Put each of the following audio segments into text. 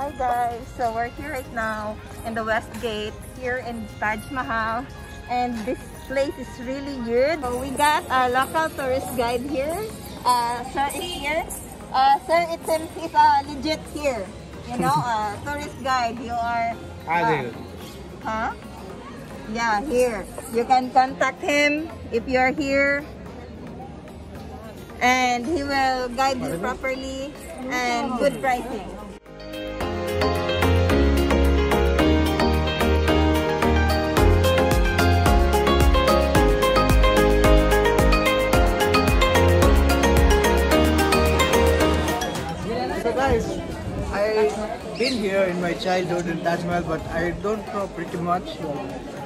Hi guys, so we're here right now in the West Gate here in Taj Mahal and this place is really good. So we got a local tourist guide here. Uh, sir is here. Uh, sir, it seems he's uh, legit here. You know, uh, tourist guide. You are. Uh, huh? Yeah, here. You can contact him if you are here. And he will guide you properly and good pricing. Been here in my childhood in Taj Mahal, but I don't know pretty much.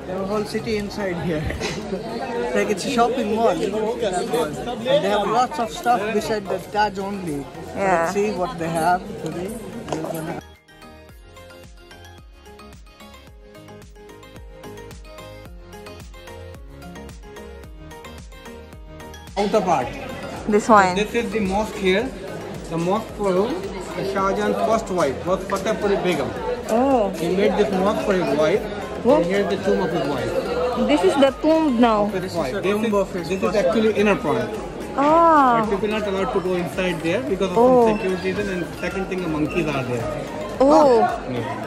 There's a whole city inside here. It's like it's a shopping mall. And they have lots of stuff beside the Taj only. Yeah. Let's see what they have today. Outer part. This one. This is the mosque here. The mosque for Shah Jahan's first wife was Fatehpuri Begum. Oh, He made this mosque for his wife. What? And here's the tomb of his wife. this is the tomb now. His is wife. the This, is, this is actually inner part. But Ah. people are not allowed to go inside there because of Oh. some security reason. And second thing, the monkeys are there. Oh.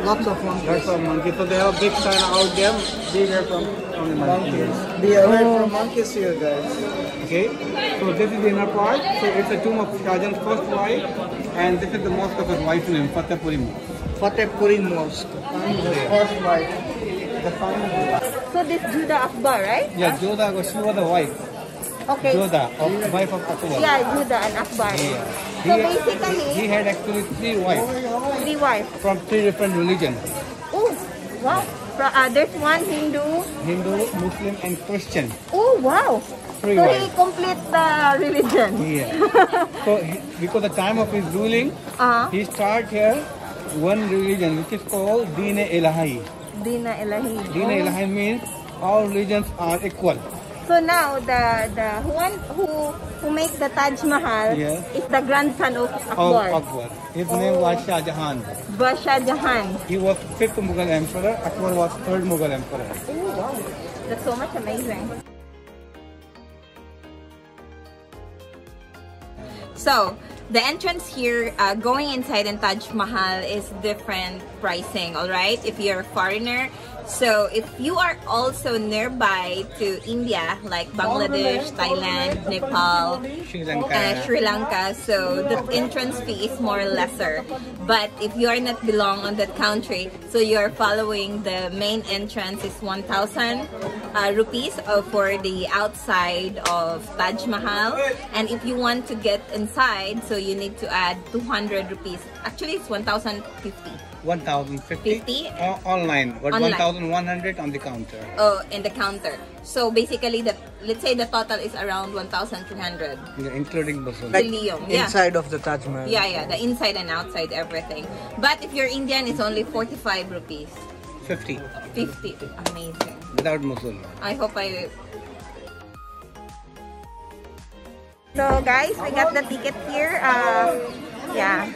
Lots of monkeys. Lots of monkeys. So they have a big sign out there. Be here from, from monkeys. Monkeys. Be aware from monkeys here, guys. Okay, so this is the inner part. So it's a tomb of Shah Jahan's first wife, and this is the mosque of his wife's name, Fatehpuri Mosque. Fatehpuri Mosque. The first wife. The final. So this Jodha Akbar, right? Yeah, Jodha, she was the wife. Okay. Jodha, of wife of Akbar. Yeah, Jodha and Akbar. Yeah. So He, basically, he had actually three wives three wives. from three different religions: Oh, wow. Uh, there's one Hindu. Hindu, Muslim, and Christian. Oh, wow. Three so he complete the religion. Yeah. so he, because the time of his ruling, Uh, he start here one religion which is called Deen Ilahi. Dina Ilahi. Deen Oh. Ilahi means all religions are equal. So now the the one who who makes the Taj Mahal Yeah. is the grandson of of Akbar, Akbar. His name was Shah Jahan. Basha Jahan. He was fifth Mughal emperor. Akbar was third Mughal emperor. Oh wow, that's so much amazing. So, the entrance here, uh, going inside in Taj Mahal is different pricing, alright? If you're a foreigner. So, if you are also nearby to India, like Bangladesh, Thailand, Nepal, Sri Lanka. uh, Sri Lanka, so the entrance fee is more lesser. But if you are not belong on that country, so you are following the main entrance is 1,000 uh, rupees uh, for the outside of Taj Mahal. And if you want to get inside, so you need to add 200 rupees. Actually, it's 1,050. 1050 50? O- online, but Online. 1100 on the counter. Oh, in the counter. So basically, the let's say the total is around 1,300. Yeah, including Basul. Like- Leon, yeah. Inside of the Taj Mahal. Yeah, yeah, the inside and outside, everything. But if you're Indian, it's only 45 rupees. 50 50. Amazing. without Musul. I hope I... So guys, we got the ticket here. Uh, yeah,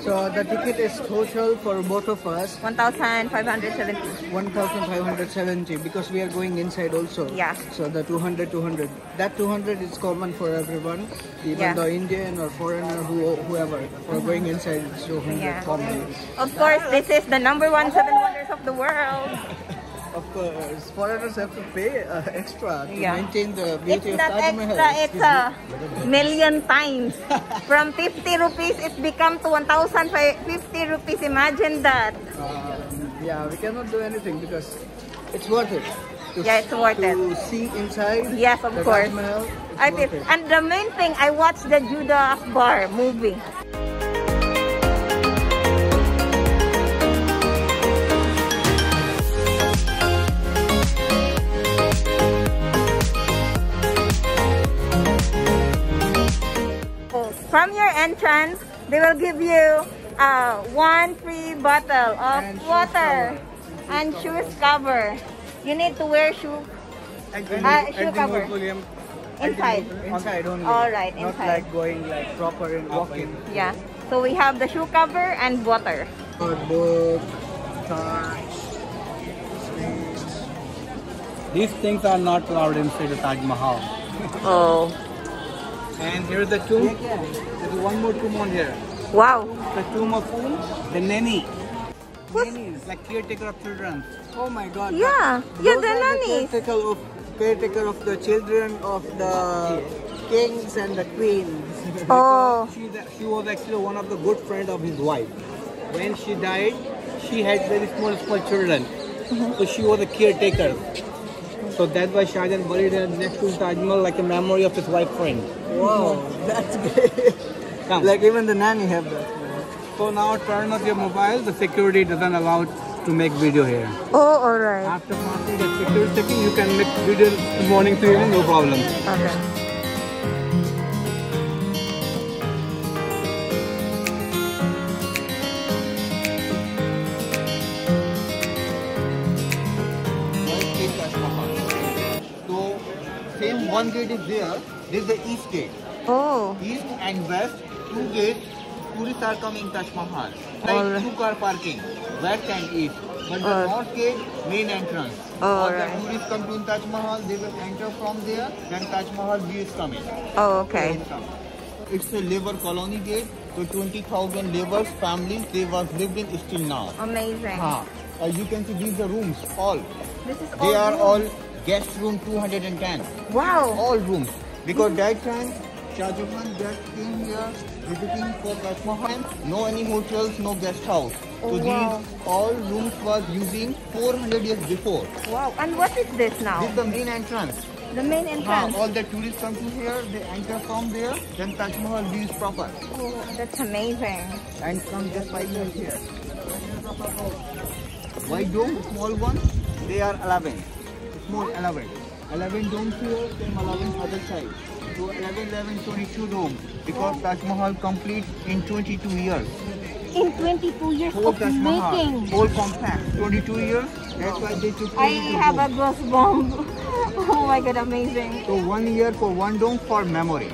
So the ticket is total for both of us 1,570. 1570 because we are going inside also. Yeah. So the 200 200 that 200 is common for everyone even Yeah. the Indian or foreigner who whoever for going inside it's 200 Yeah. common. Of course, this is the number one seven wonders of the world. Of course, foreigners have to pay uh, extra to Yeah. maintain the It's beauty of not Taj Mahal. extra, it's a million times. From 50 rupees, it become to 1,050 rupees. Imagine that. Um, yeah, we cannot do anything because it's worth it. To, Yeah, it's worth it. to see inside. Yes, of the course. Mahal, it's I feel, it. and the main thing, I watched the Jodha Akbar movie. From your entrance, they will give you uh, one free bottle of And water cover. and shoes cover. You need to wear shoe And remove- shoe and cover. remove inside. Inside only. All right, Not inside. like going like proper in walking. Yeah. So we have the shoe cover and water. Book, cards, sweets. These things are not allowed inside the Taj Mahal. Oh. And here's the tomb. There's one more tomb on here. Wow. The tomb of whom? the nanny. Who's- Nannies, like caretaker of children. Oh my god. Yeah. that- Yeah, the are nannies. caretaker of, caretaker of the children of the kings and the queens. Oh. She, she was actually one of the good friend of his wife. When she died, she had very small, small children. Mm-hmm. So she was a caretaker. So that's why Shah Jahan buried her next to Taj Mahal like a memory of his wife friend. Wow, that's great. Come. like even the nanny have that. So now turn off your mobile. The security doesn't allow to make video here. Oh, alright. After passing the security checking, you can make video morning to evening, no problem. Okay. One gate is there. This is the east gate. Oh. East and west, two gates. Tourists are coming Taj Mahal. Like Alright. two car parking, west and east. But the Alright. north gate, main entrance. All the Alright. tourists come to Taj Mahal, they will enter from there. Then Taj Mahal view is coming. Oh, okay. It's a labor colony gate. So 20,000 laborers, families, they was lived in still now. Amazing. Uh, you can see these are rooms, all. This is They are room. all guest room 210. Wow. all rooms because that time Shah Jahan just came here visiting for Taj Mahal. No any hotels, no guest house. Oh, so Oh, wow. these all rooms was using 400 years before. Wow. And what is this now? This is the main entrance. The main entrance. all the tourists come to here, they enter from there, then Taj Mahal view is proper. Oh, that's amazing. And come just five minutes here. White dome, small ones? they are 11. Small 11. 11 domes here, same 11 other side. So 11, 11, 22 dome. Because Taj Mahal complete in 22 years. In 22 years Whole of Taj Mahal, making. whole complex, 22 years. That's why they took 22 I have a domes. bomb. Oh my god, amazing. So one year for one dome for memory.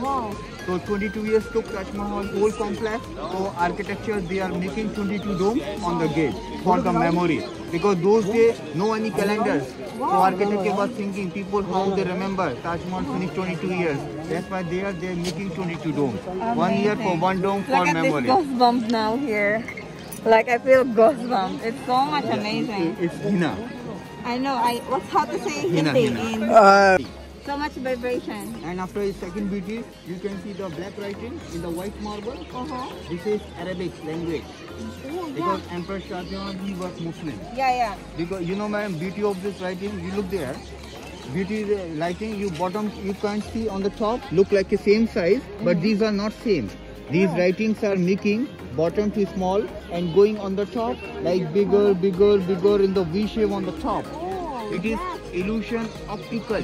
Wow. So 22 years took Taj Mahal whole complex. So architecture they are making 22 dome on the gate for the memory. Because those days no any calendars. So architecture was thinking people how they remember Taj Mahal finished 22 years. That's why they are they are making 22 domes. One year for one dome for Look at memory. this goosebump now here. Like I feel goosebump. It's so much amazing. It's Hina. I know. I what's how to say Hina, Hindi Hina. in Uh, so much vibration. And after his second beauty, you can see the black writing in the white marble. Uh-huh. This is Arabic language. Oh, yeah. Because Emperor Shah Jahan he was Muslim. Yeah, yeah. Because you know, madam, beauty of this writing, you look there. Beauty is, uh, lighting, you bottom, you can't see on the top, look like the same size, but these are not same. These writings are making bottom to small and going on the top like bigger, bigger, bigger in the V shape on the top. Oh, It is illusion optical.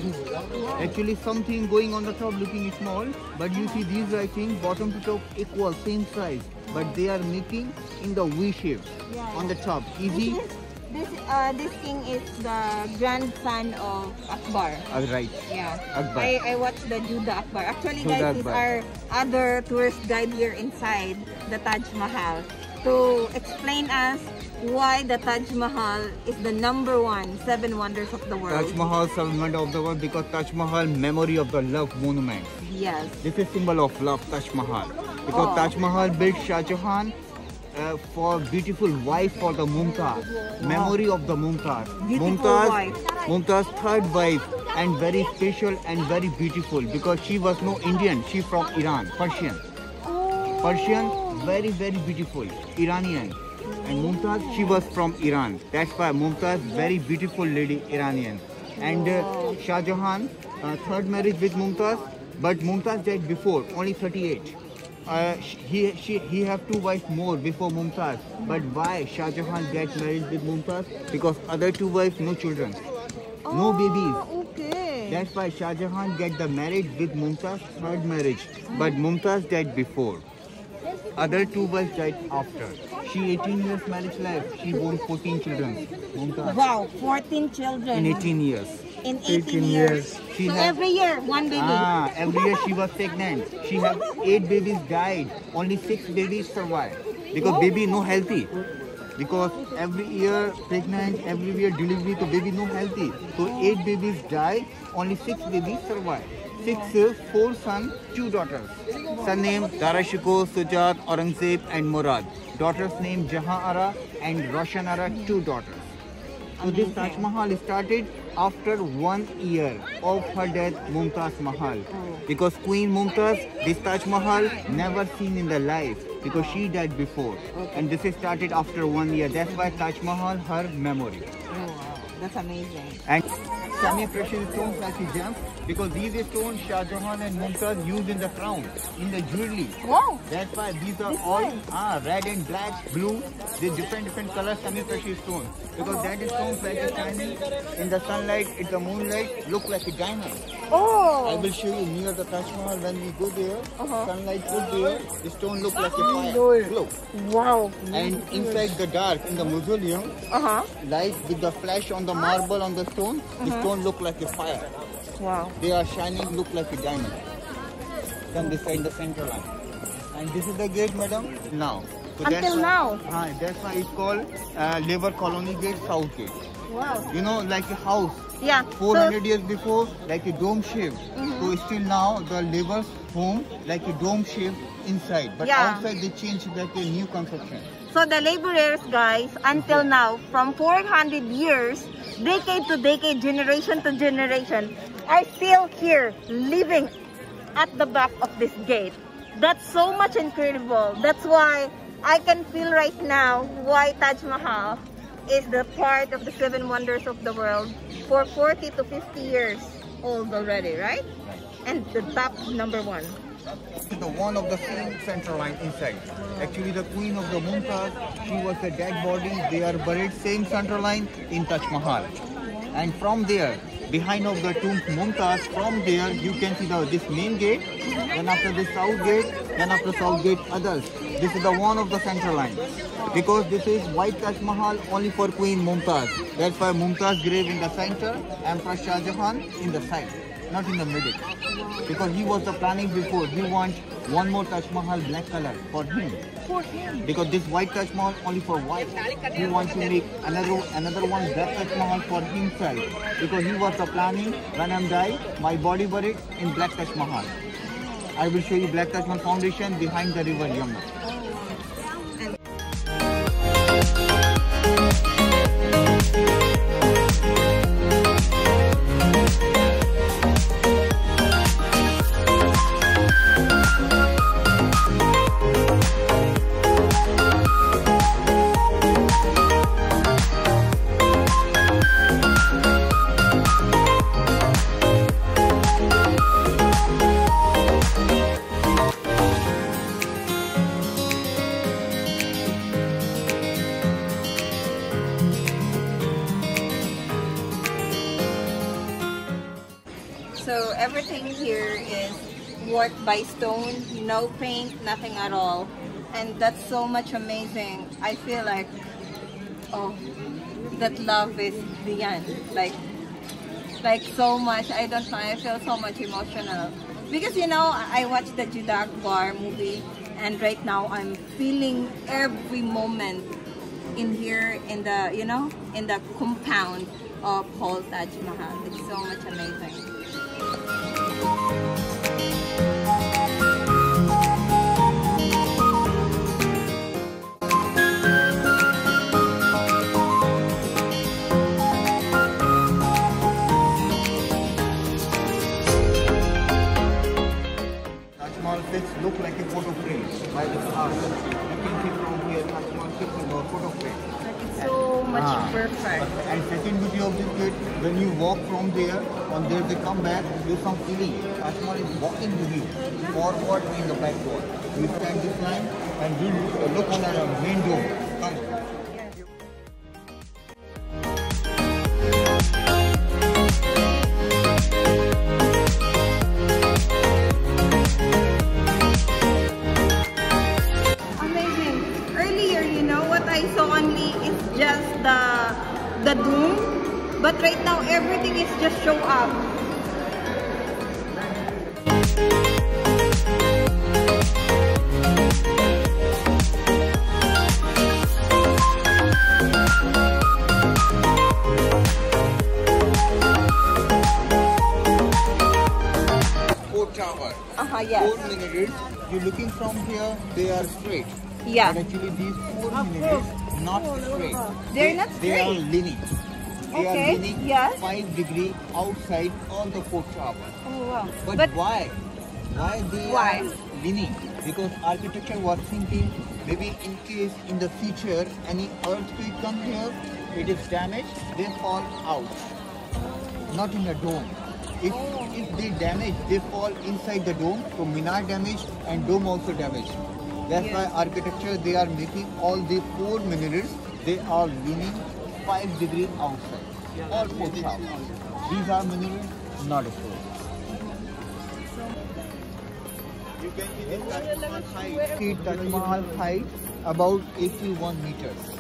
Actually something going on the top looking small, but you see these writing bottom to top equal, same size, but they are making in the V shape Yeah. on the top. Easy. This uh this king is the grandson of Akbar. Uh, right. Yeah. Akbar. I, I watched the Jodha Akbar. Actually, Judah guys, these are other tourist guide here inside the Taj Mahal to explain us why the Taj Mahal is the number one seven wonders of the world. Taj Mahal, seven wonder of the world, because Taj Mahal, memory of the love monument. Yes. This is symbol of love, Taj Mahal. Because Oh. Taj Mahal built Shah Jahan uh, for beautiful wife for the Mumtaz. Memory of the Mumtaz. Beautiful Mumtaz, wife. Mumtaz third wife and very special and very beautiful because she was no Indian, she from Iran, Persian. Oh. Persian, very very beautiful, Iranian. And Mumtaz, she was from Iran. That's why Mumtaz, very beautiful lady, Iranian. And uh, Shah Jahan, uh, third marriage with Mumtaz, but Mumtaz died before, only 38. Uh, he she, he have two wives more before Mumtaz. But why Shah Jahan get married with Mumtaz? Because other two wives, no children, no babies. Ah, okay. That's why Shah Jahan get the marriage with Mumtaz, third marriage. But Mumtaz died before. Other two wives died after. She 18 years marriage life. She born 14 children. Wow, 14 children. In 18 years. In 18, 18 years. years. She so had- every year, one baby. Ah, every year she was pregnant. She have eight babies died. Only six babies survived. Because baby no healthy. Because every year pregnant, every year delivery, so baby no healthy. So eight babies die, only six babies survive. Six, four sons, two daughters. Son name Dara Shikoh, Sujat, Aurangzeb and Murad. Daughter's name Jahan Ara and Roshan Ara, two daughters. So this Taj Mahal started after one year of her death, Mumtaz Mahal. Because Queen Mumtaz, this Taj Mahal never seen in the life because she died before. And this is started after one year. That's why Taj Mahal, her memory. Oh. That's amazing. And semi-precious stones like the gems because these stones Shah Jahan and Mumtaz used in the crown, in the jewelry. Wow. That's why these are This all one? ah, red and black, blue. They different different colors semi-precious stones because that is stones like a shining in the sunlight, in the moonlight, look like a diamond. Oh. I Oh. will show you near the Taj Mahal when we go there. Uh-huh. Sunlight put there, the stone look like a fire, glow. Wow. And inside the dark in the mausoleum, Uh-huh. light with the flash on the marble on the stone, the stone look like a fire. Wow. They are shining, look like a diamond. Then beside the center line. And this is the gate, madam, now. So Until that's why- now? Ah, that's why it's called uh, Labor Colony Gate, South Gate. Wow. You know, like a house. Yeah. 400 years before, like a dome shape. Mm-hmm. So still now, the labor's home, like a dome shape inside. But Yeah. outside, they changed like a new construction. So the laborers, guys, until now, from 400 years, decade to decade, generation to generation, are still here, living at the back of this gate. That's so much incredible. That's why I can feel right now why Taj Mahal is the part of the seven wonders of the world for 40 to 50 years old already, right? And the top number one. The one of the same central line inside. Actually, the queen of the Mumtaz, she was a dead body. They are buried same central line in Taj Mahal. And from there, behind of the tomb Mumtaz, from there you can see the this main gate. Then after this south gate, then after south gate others. This is the one of the central line. Because this is white Taj Mahal only for Queen Mumtaz. That's why Mumtaz grave in the center, Emperor Shah Jahan in the side, not in the middle because he was the planning before. He want one more Taj Mahal black color for him. For him. Because this white Taj Mahal only for white. He wants to make another another one black Taj Mahal for himself. Because he was the planning when I'm die, my body buried in black Taj Mahal. I will show you black Taj Mahal foundation behind the river Yamuna. So much amazing. I feel like, oh, that love is beyond. Like, like so much. I don't know. I feel so much emotional. Because, you know, I watched the Jodha Akbar movie and right now I'm feeling every moment in here in the, you know, in the compound of whole Taj Mahal. It's so much amazing. Mahal fits look like a photo frame by the art. You can see from here Taj Mahal fits in the photo ah. perfect. And second beauty of this gate, when you walk from there, on there they come back, there's some feeling. Mahal is walking to you, forward and the backward. You stand this line and you look on the main dome. Come. Yeah. But actually these four minarets not straight. They're They- not They are leaning. They Okay, are leaning yes. five degree outside on the fourth tower. Oh, wow. But, But, why? Why they Why? are leaning? Because architecture was thinking maybe in case in the future any earthquake come here, it is damaged, they fall out. Not in the dome. If, oh. if they damage, they fall inside the dome. So minar damaged and dome also damaged. That's why architecture they are making all the four minarets. They are leaning five degree outside. All four towers. These are minarets, not a four. You can see the Taj Mahal height. See Taj Mahal height about 81 meters.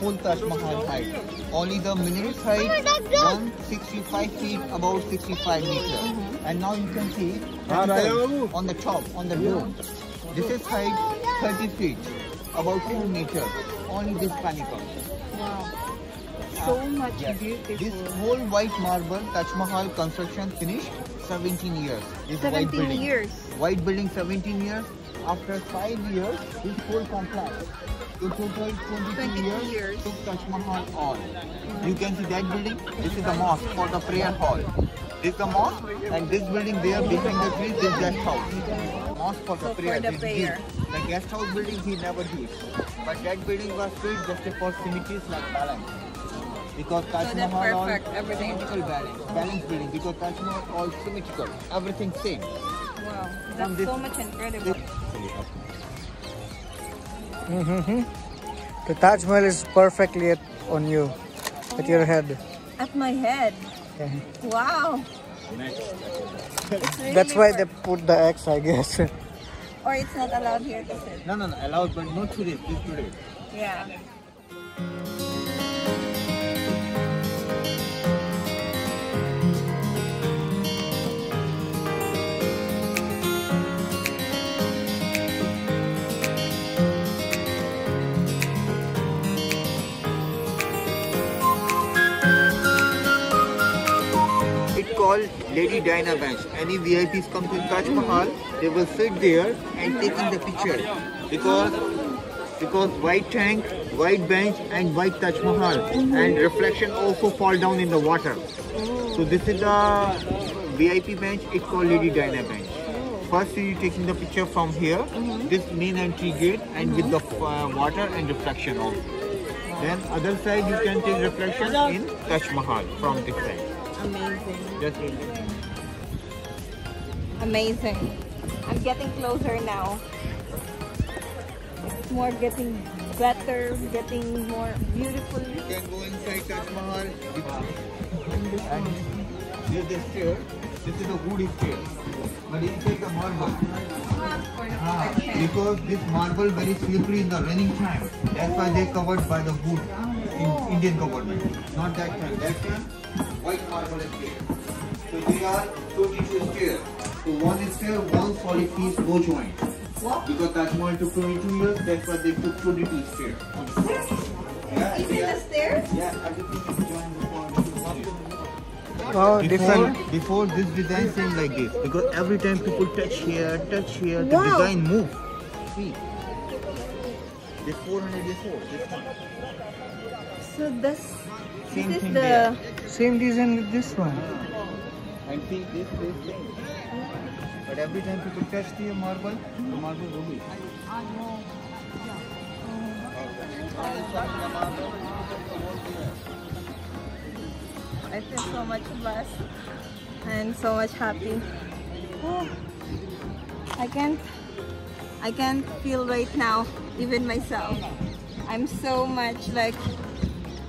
Full Taj Mahal height. Only the minaret height 165 feet, about 65 meters. And now you can see on the top, on the dome. This is height 30 feet, about 2 meters. Only this pinnacle. Wow, so ah, much Yes. beautiful. This whole white marble Taj Mahal construction finished 17 years. This white 17 building. years. White building 17 years. After 5 years, this whole complex. So total 22 22 years, years. took Taj Mahal all. You can see that building. This is the mosque for the prayer hall. This is the mosque and this building there behind the tree is guest house. Mosque for the So for prayer. the prayer. The guest house building he never used. But that building was built just for cemeteries like balance. Because Taj So that's Mahal all perfect, everything. symmetrical balance, balance building. Because Taj Mahal all symmetrical, everything same. Wow. That's this- so much incredible. Mhm, the Taj Mahal is perfectly at, on you, at your head. At my head. Okay. Wow. Really That's why they put the X, I guess. Or it's not allowed here to sit. No, no, no, allowed, but not today, please today. Yeah. Lady Diana Bench. Any VIPs come to Taj Mahal, they will sit there and taking the picture because because white tank, white bench, and white Taj Mahal, and reflection also fall down in the water. So this is the VIP bench. It's called Lady Diana Bench. First, you taking the picture from here, this main entry gate, and with the uh, water and reflection also. Then other side you can take reflection in Taj Mahal from this side. Amazing. Just Amazing. I'm getting closer now. It's more getting better, getting more beautiful. You can go inside Taj Mahal. And there's the stair. This is a wood stair. But inside the marble. Ah, because this marble very slippery in the raining time. That's why they covered by the wood in Indian government. Not that time. That time, white marble is there. So they are 22 stairs. So one stair, one solid piece, no joint. Because Taj Mahal took 22 years, that's why they took 22 stairs. Yeah, Is it yeah. the stairs? Yeah, everything is joined before. Oh, Before, different. before this design seemed like this because every time people touch here, touch here, the design move. See, this 400 years old. This one. So this, Same this is thing the there. Same design with this one. And see this this thing. But every time people touch the marble, the marble moves. I feel so much blessed and so much happy. Oh, I can't I can't feel right now even myself. I'm so much like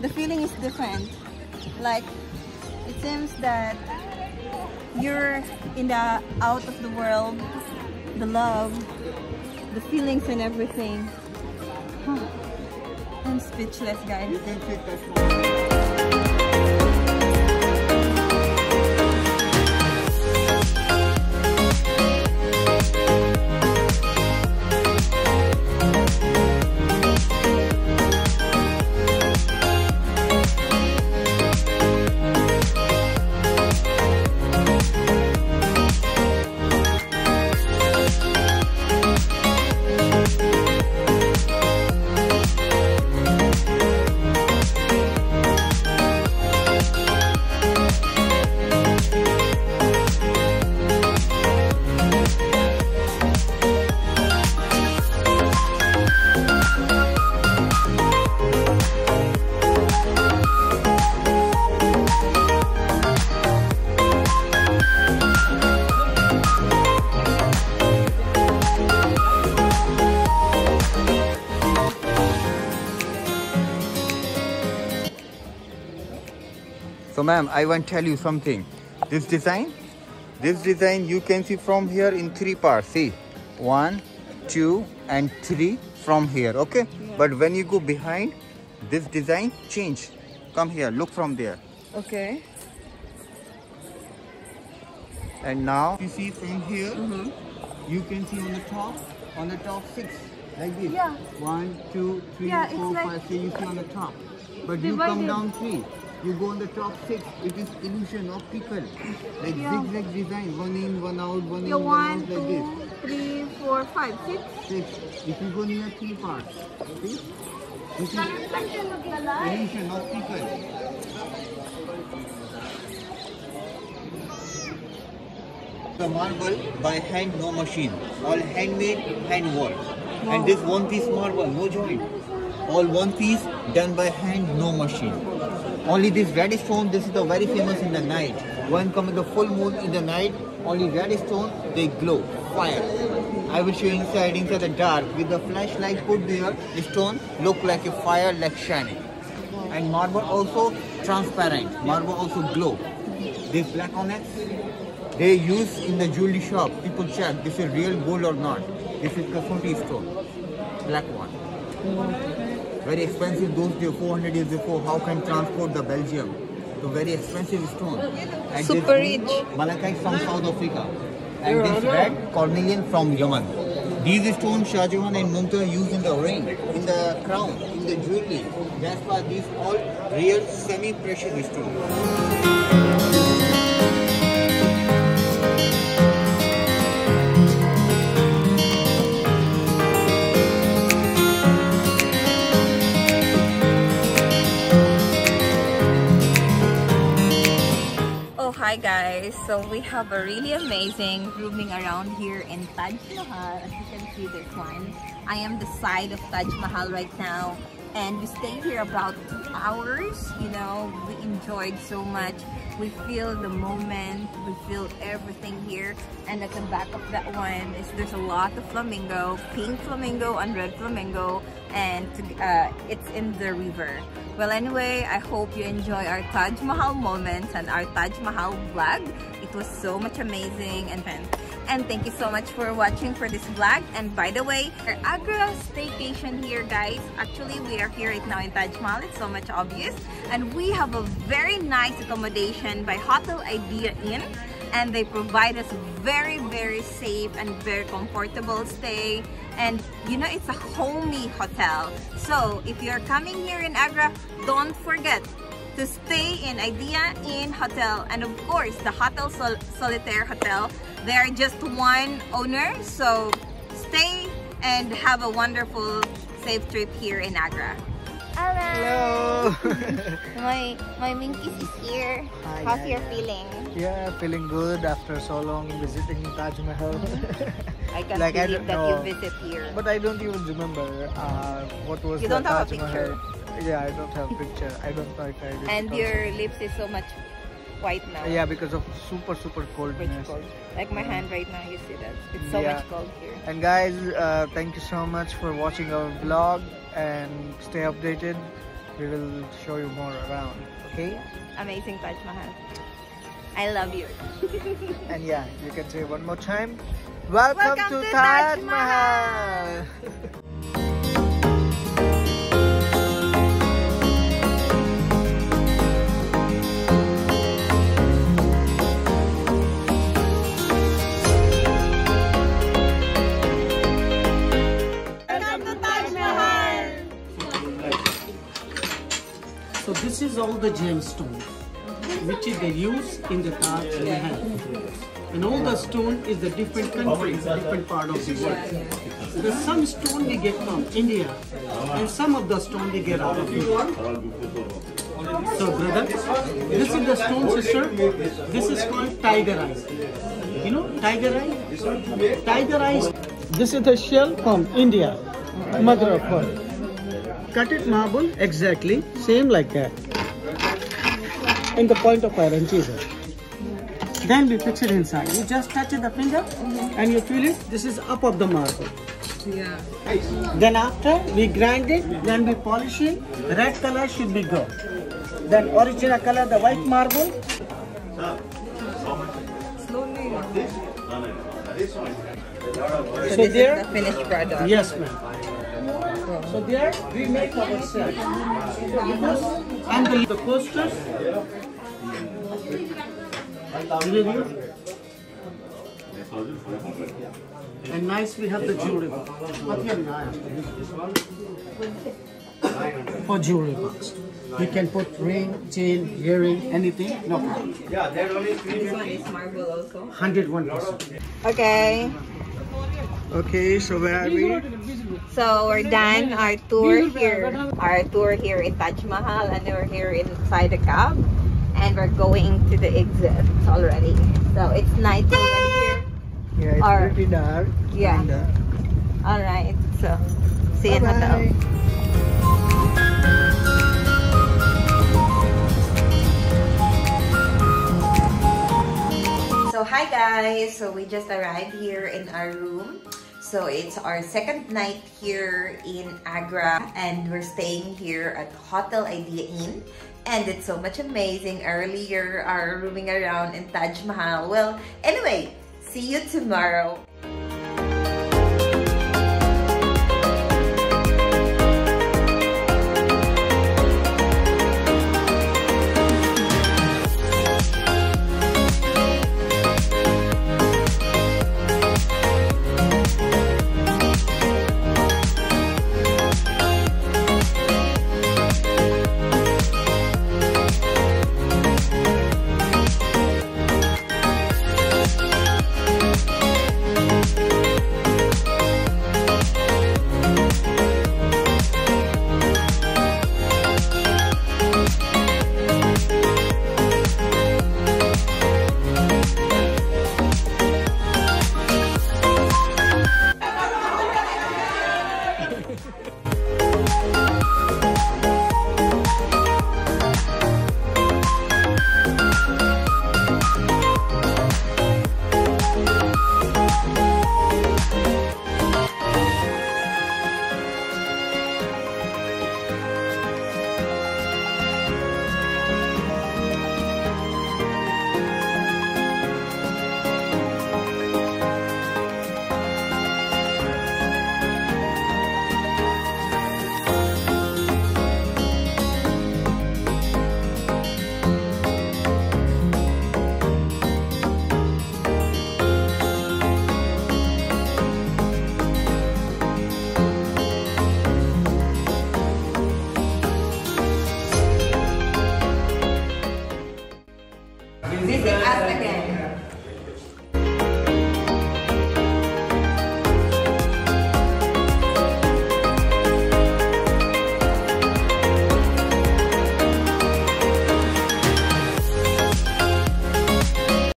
the feeling is different. Like it seems that you're in the out of the world, the love, the feelings and everything. I'm speechless guys. Ma'am, I want to tell you something. This design, this design you can see from here in three parts. See, one, two, and three from here. Okay. But when you go behind, this design change. Come here. Look from there. Okay. And now you see from here, mm-hmm. you can see on the top, on the top six, like this. Yeah. One, two, three, Yeah, four, like- five, six. You see on the top, but you come down three. You go on the top six. It is illusion optical, like Yeah. zigzag design, one in, one out, one Yeah, in, one one, out, like two, this. three, four, five, six. Six. If you go near three parts, see? This is illusion optical. The marble by hand, no machine. All handmade, hand work. And this one piece marble, no joint. All one piece done by hand, no machine. Only this red stone, this is the very famous in the night. When coming the full moon in the night, only red stone, they glow, fire. I will show you inside, inside the dark. With the flashlight put there, the stone look like a fire, like shining. And marble also transparent. Marble also glow. This black onyx, they use in the jewelry shop. People check this is real gold or not. This is Kasuri stone, black one. Very expensive those days, 400 years before. How can transport the Belgium? So very expensive stone. And Super rich. Malachite from South Africa. And this red cornelian from Yemen. These stones Shah Jahan and Mumtaz used in the ring, in the crown, in the jewelry. That's why these all real semi-precious stones. Guys. So we have a really amazing rooming around here in Taj Mahal. As you can see this one. I am the side of Taj Mahal right now. And we stayed here about two hours. You know, we enjoyed so much. We feel the moment. We feel everything here. And at the back of that one is there's a lot of flamingo, pink flamingo and red flamingo. And uh, it's in the river. Well, anyway, I hope you enjoy our Taj Mahal moments and our Taj Mahal vlog. It was so much amazing and fun. And thank you so much for watching for this vlog. And by the way, our Agra staycation here, guys. Actually, we are here right now in Taj Mahal. It's so much obvious. And we have a very nice accommodation by Hotel Idea Inn and they provide us very very safe and very comfortable stay and you know it's a homey hotel so if you're coming here in Agra don't forget to stay in Idea Inn Hotel and of course the Hotel Sol Solitaire Hotel they are just one owner so stay and have a wonderful safe trip here in Agra Hello! my my Minkies is here. Hi, How's hi, your hi. feeling? Yeah, feeling good after so long visiting Taj Mahal. I can't Like, believe don't that know. you visit here. But I don't even remember uh, what was You the don't have a Taj Mahal. Yeah, I don't have picture. I don't know if I did. and your lips is so much white now. Yeah, because of super super coldness. cold. Like my hand right now, you see that? It's so Yeah. much cold here. And guys, uh, thank you so much for watching our vlog and stay updated. We will show you more around. Okay? Amazing Taj Mahal. I love you. And yeah, you can say one more time. Welcome, Welcome to, to Taj Taj Mahal. Welcome this is all the gemstone which is they use in the Taj Mahal. And all the stone is the different countries, different part of the world. There's some stone we get from India and some of the stone we get out of India. So brother, this is the stone sister. This is called tiger eye. You know tiger eye? Tiger eye. This is the shell from India, mother of pearl. Cut it marble exactly, same like that. In the point of iron chisel. Then we fix it inside. You just touch the finger and you feel it. This is up of the marble. Yeah. Then after we grind it, then we polish it. Red color should be good. Then original color, the white marble. So, So this there- is the finished product. Yes, ma'am. So there we make ourselves. And the, the coasters. And nice we have the jewelry box. What here now? For jewelry box. You can put ring, chain, earring, anything, no problem. This one is marble also. 101%. Okay. Okay, so where are we? So we're done our tour here. Our tour here in Taj Mahal and we're here inside the cab. And we're going to the exit already. So it's night already here. Yeah, it's Or- pretty dark. Yeah. kinda. Alright. So see you in hotel. So hi guys, so we just arrived here in our room. So it's our second night here in Agra and we're staying here at Hotel Idea Inn. And it's so much amazing. Earlier, our rooming around in Taj Mahal. Well, anyway, see you tomorrow.